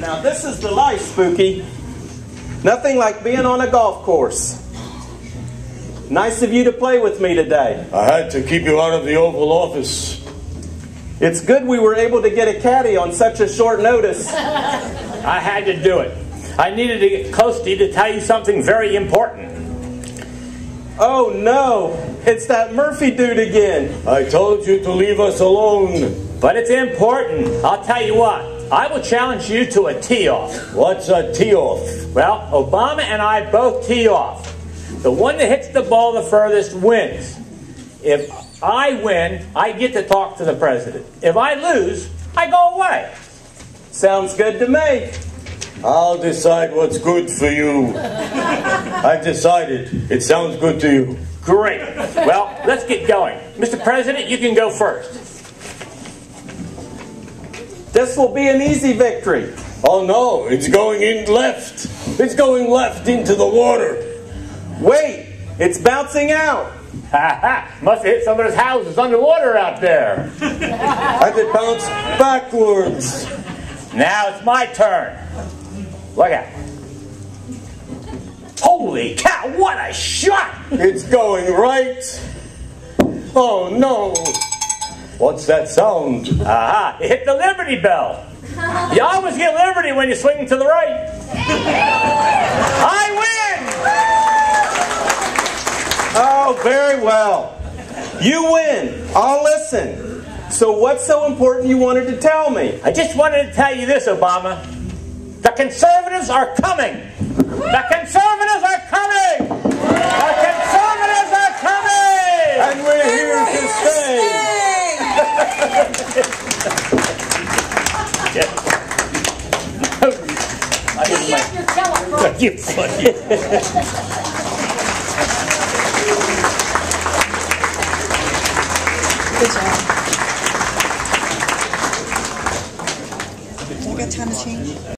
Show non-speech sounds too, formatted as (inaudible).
Now, this is the life, Spooky. Nothing like being on a golf course. Nice of you to play with me today. I had to keep you out of the Oval Office. It's good we were able to get a caddy on such a short notice. (laughs) I had to do it. I needed to get close to you to tell you something very important. Oh no, it's that Murphy dude again. I told you to leave us alone. But it's important. I'll tell you what. I will challenge you to a tee off. What's a tee off? Well, Obama and I both tee off. The one that hits the ball the furthest wins. If I win, I get to talk to the president. If I lose, I go away. Sounds good to me. I'll decide what's good for you. (laughs) I've decided. It sounds good to you. Great. Well, let's get going. Mr. President, you can go first. This will be an easy victory. Oh no, it's going in left. It's going left into the water. Wait, it's bouncing out. Ha ha! Must have hit some of those houses underwater out there. (laughs) And it bounced backwards. Now it's my turn. Look out. Holy cow, what a shot! It's going right. Oh no. What's that sound? Aha, it hit the Liberty Bell. (laughs) You always get Liberty when you swing to the right. I win! Oh, very well. You win. I'll listen. So, what's so important you wanted to tell me? I just wanted to tell you this, Obama. The conservatives are coming. The conservatives are coming. The conservatives are coming. And we're here to stay. I didn't like Your telephone. you funny. Good job. I got time to change?